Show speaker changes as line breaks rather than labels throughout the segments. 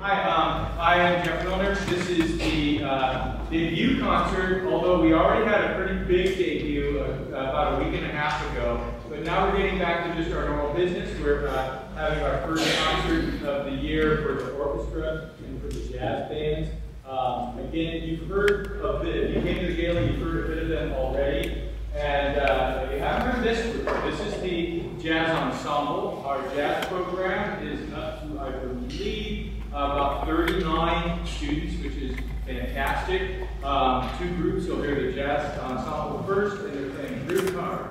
Hi, um, I am Jeff Milner. This is the uh, debut concert, although we already had a pretty big debut uh, about a week and a half ago. But now we're getting back to just our normal business. We're uh, having our first concert of the year for the orchestra and for the jazz bands. Um, again, you've heard of the, if you came to the gala, you've heard a bit of them already. And uh, if you haven't heard this group, this is the Jazz Ensemble. Our jazz program is up to, I believe, about 39 students, which is fantastic. Um, two groups, you'll hear the jazz ensemble first, and they're playing Groovin' Hard.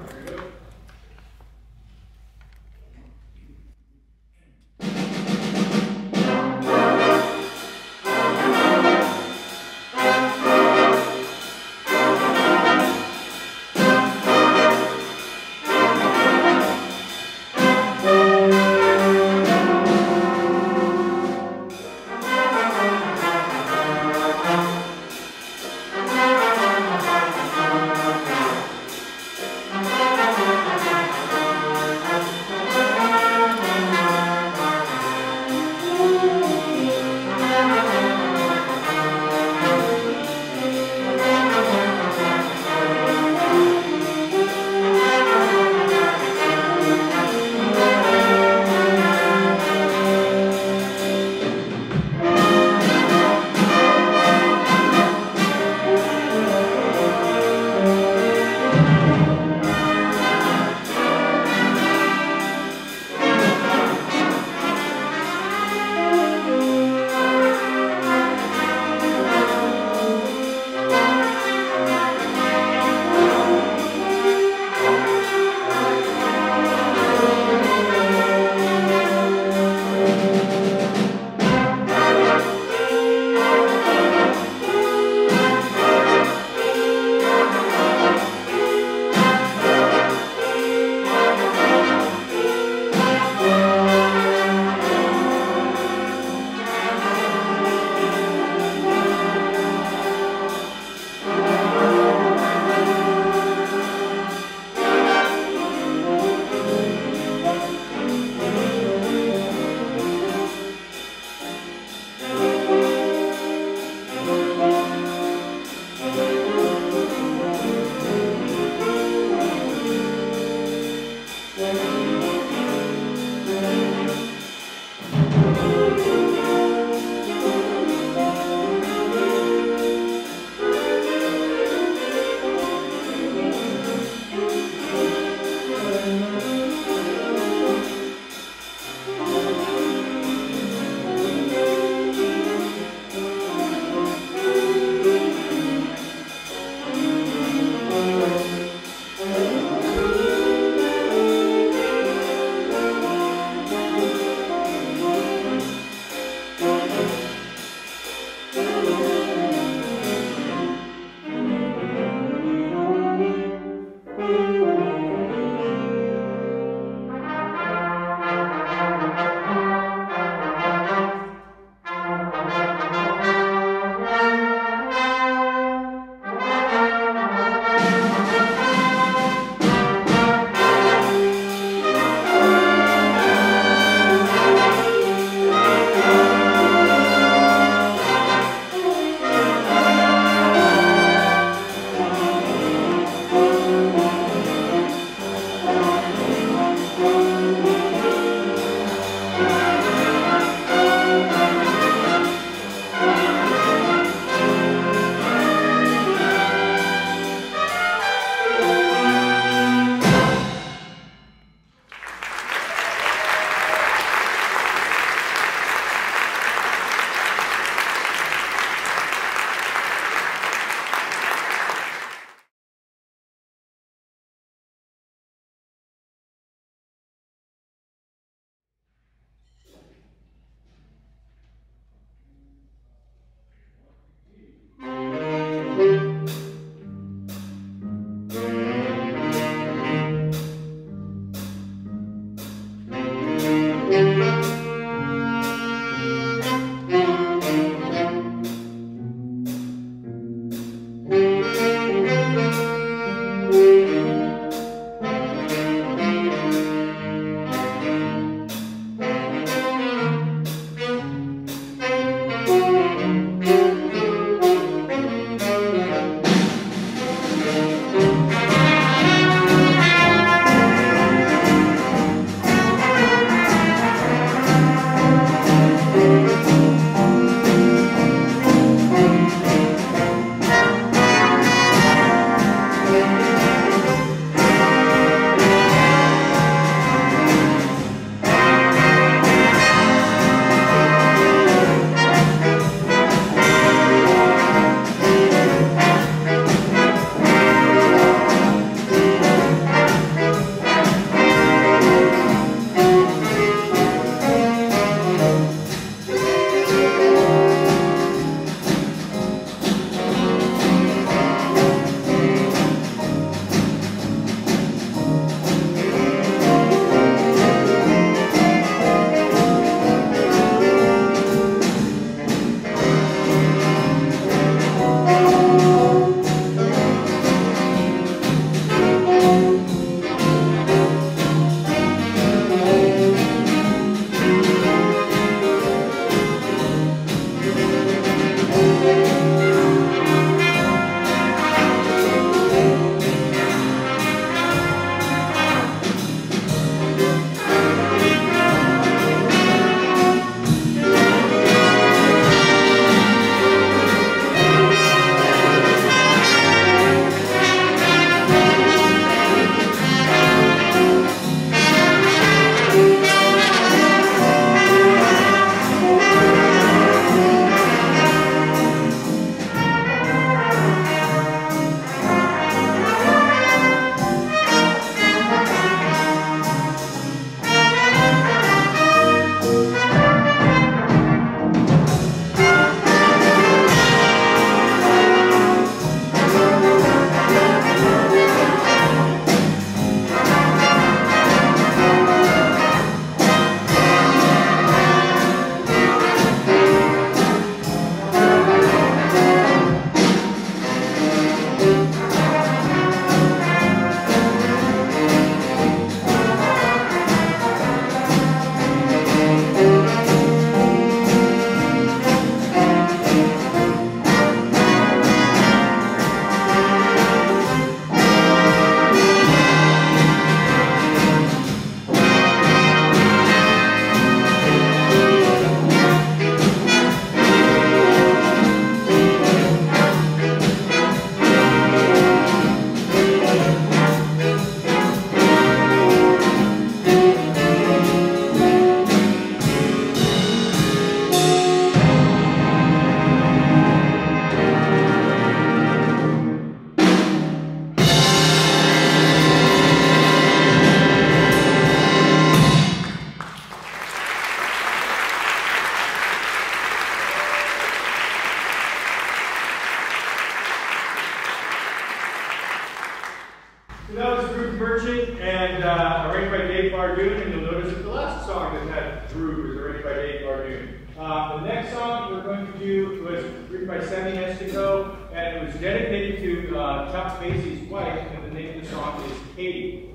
So
that was Groove Merchant and uh, arranged by Dave Barduhn. And you'll notice that the last song that had Drew was arranged by Dave Barduhn. Uh, the next song we're going to do was written by Sammy Nestico, and it was dedicated to uh, Chuck Macy's wife, and the name of the song is
Katy.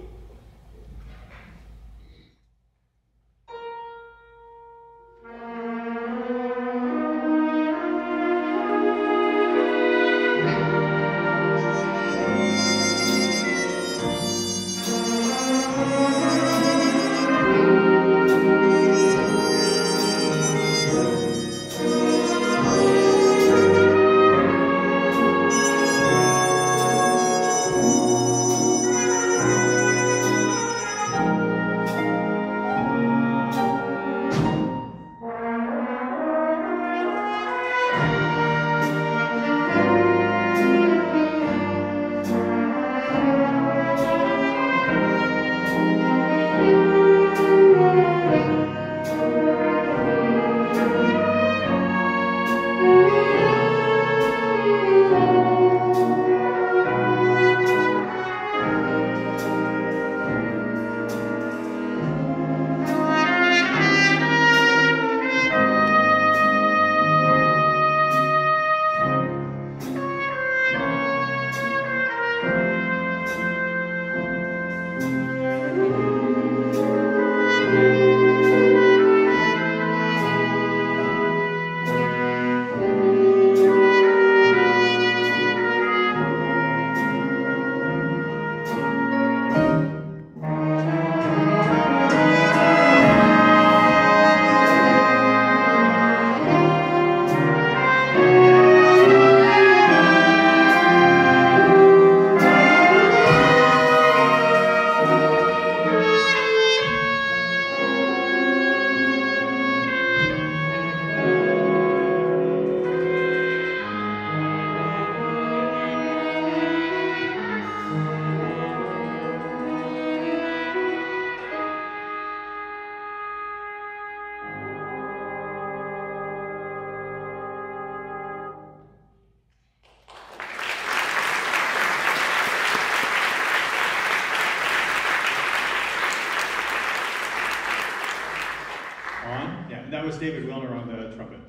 David Wilner on the trumpet.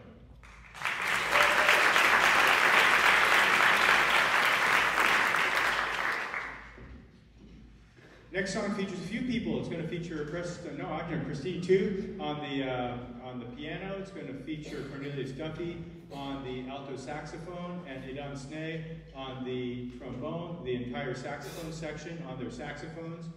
Next song features a few people. It's going to feature Chris, no, Christine too on the uh, on the piano. It's going to feature Cornelius Duffy on the alto saxophone and Idan Sney on the trombone. The entire saxophone section on their saxophones.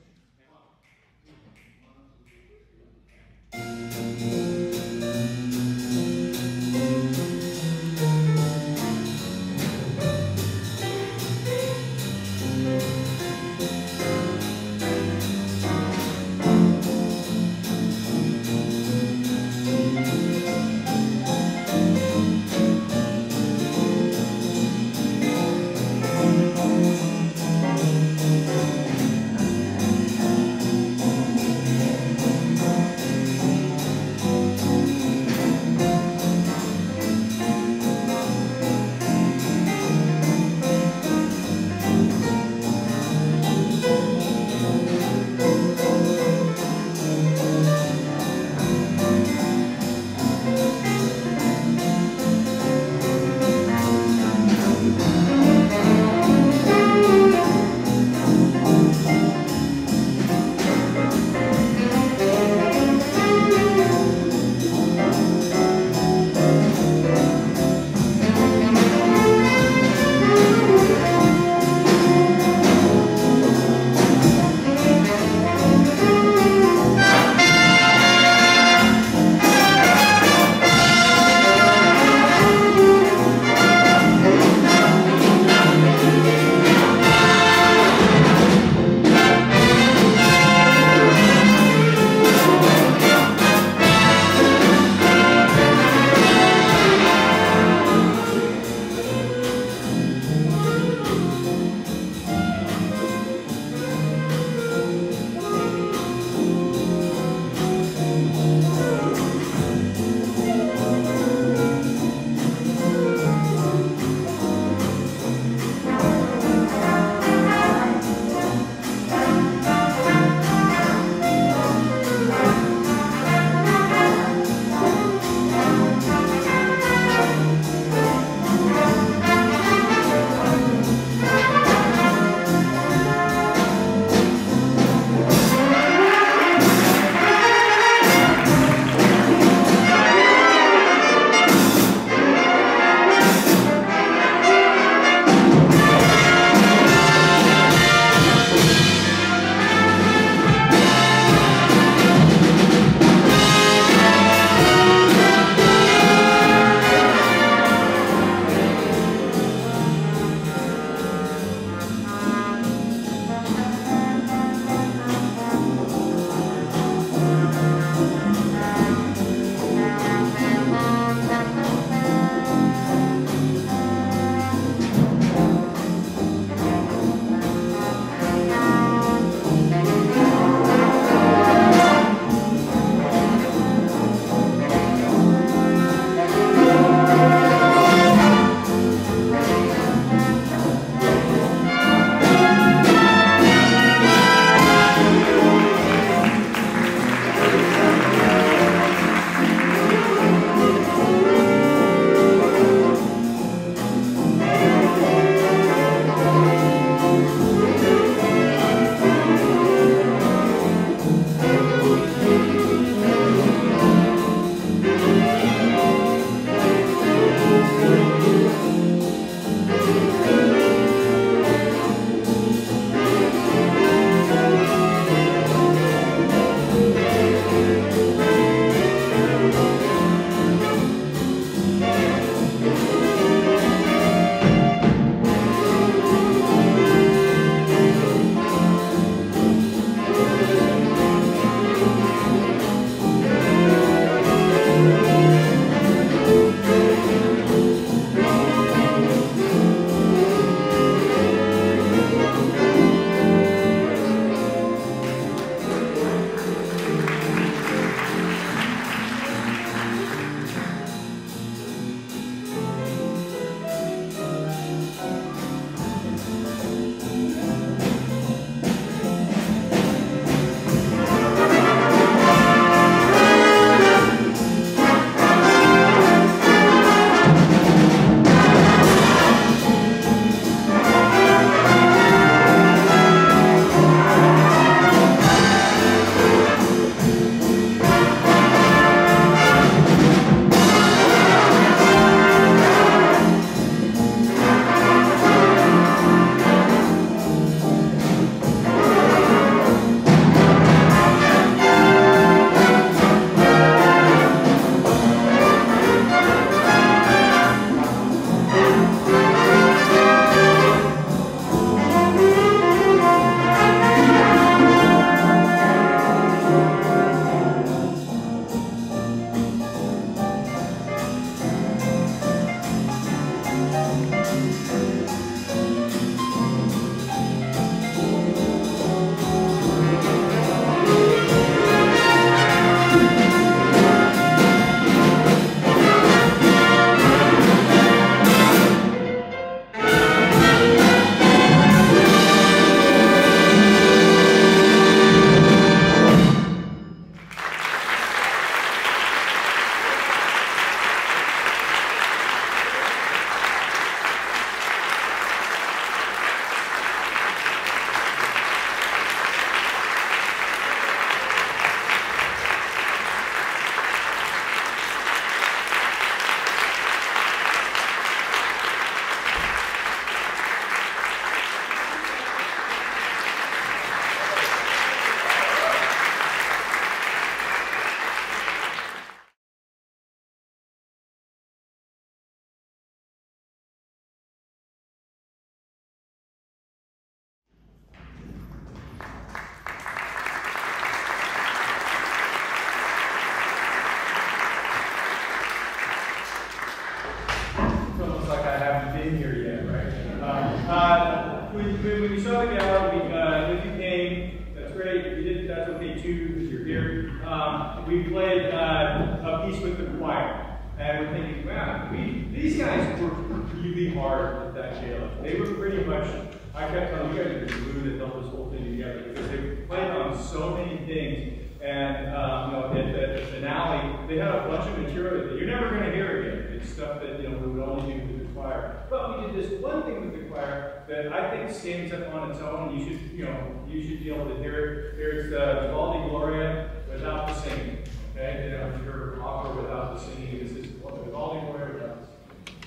When when you saw the gallery, uh, if you came, that's great. If you didn't, that's okay too, because you're here. Um, we played uh, a piece with the choir. And we're thinking, wow, we, these guys worked really hard at that jail. They were pretty much, I kept telling you guys, are the glue that held this whole thing together because they played on so many things. And um, you know, at the, the finale, they had a bunch of material that you're never going to hear again. It's stuff that you know we would only do with the choir. But we did this one thing with the choir that I think stands up on its own. You should, you know, you should be able to hear it. Here's uh, the Vivaldi Gloria without the singing. Okay, you know, your opera without the singing. Is what the Vivaldi Gloria without the singing.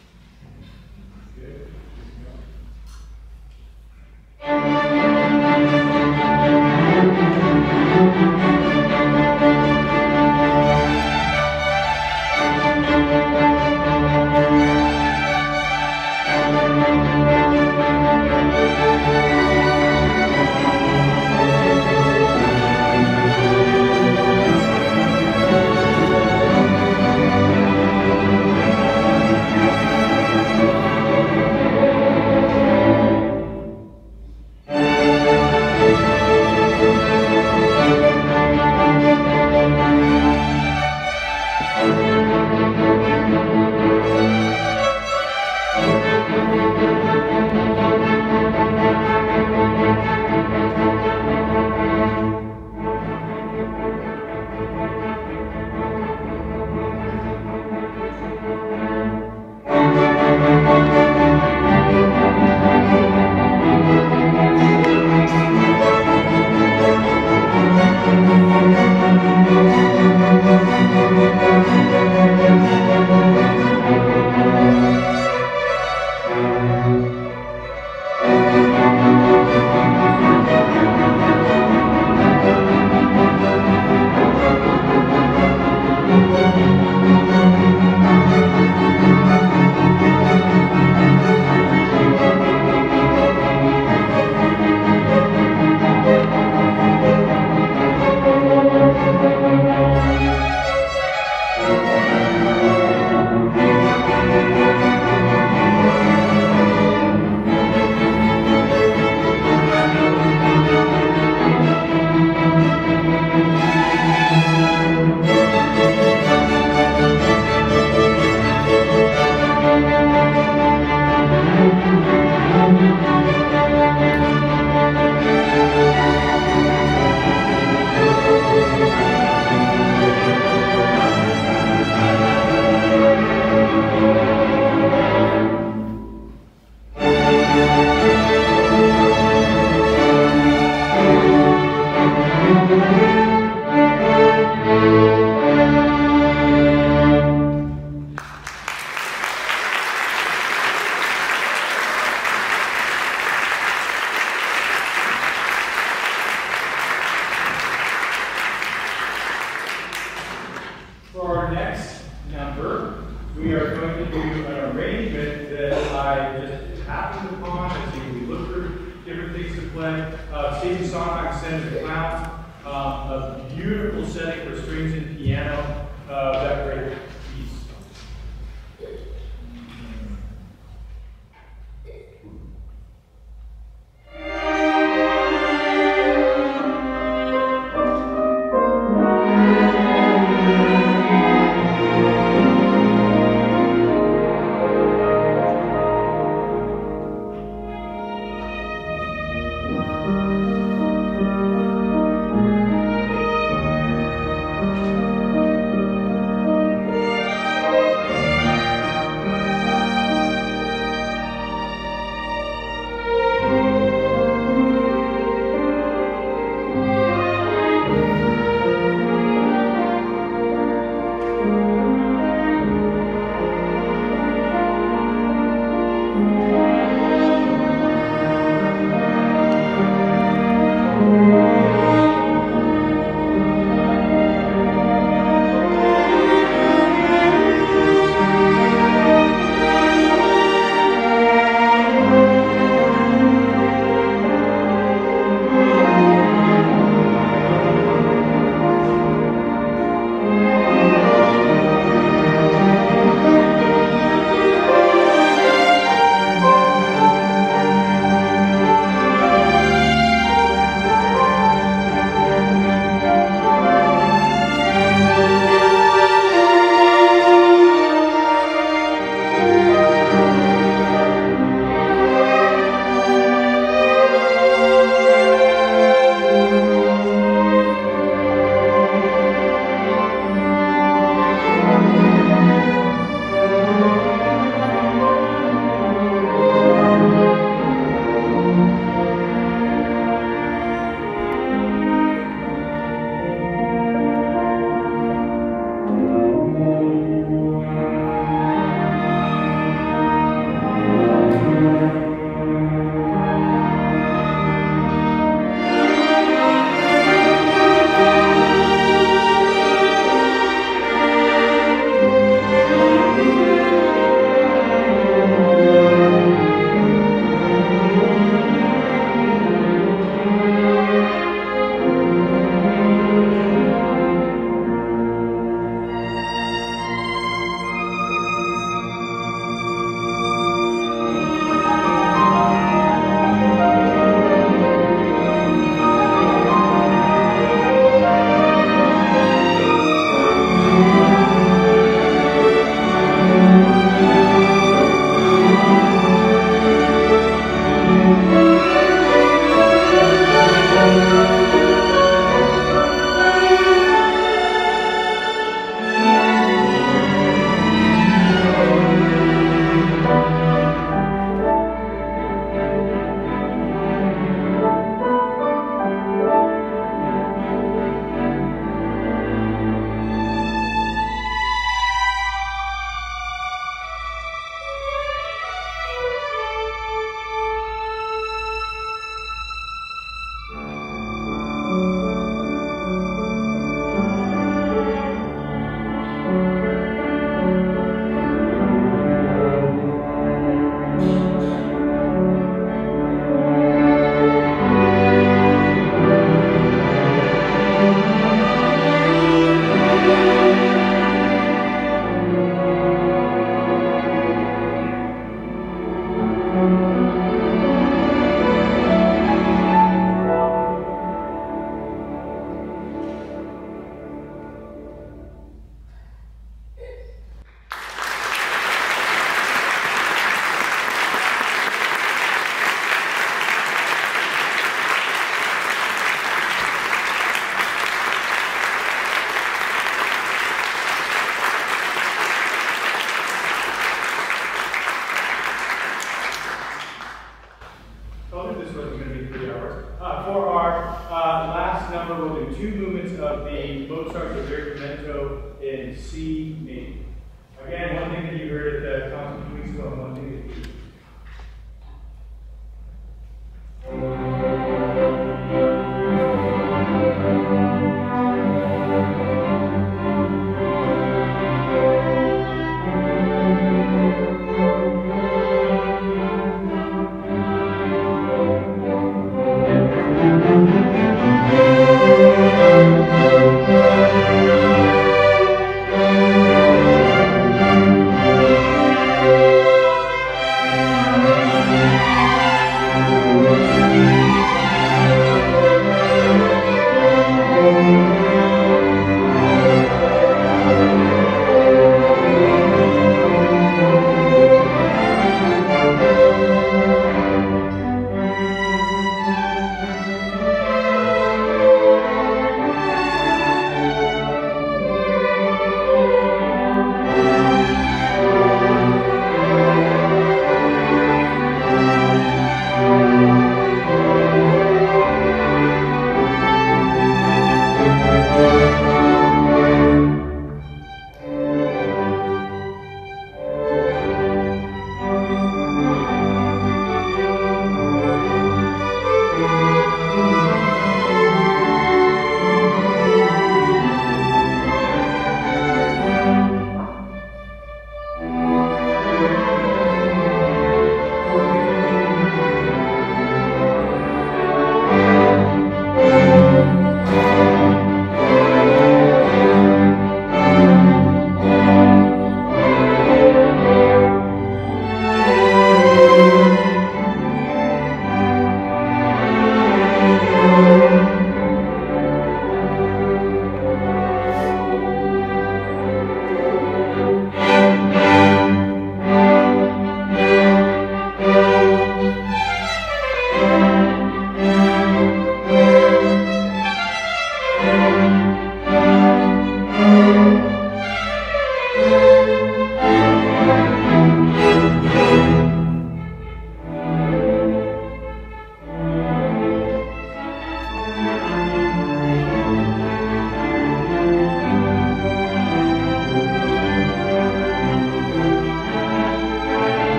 Good.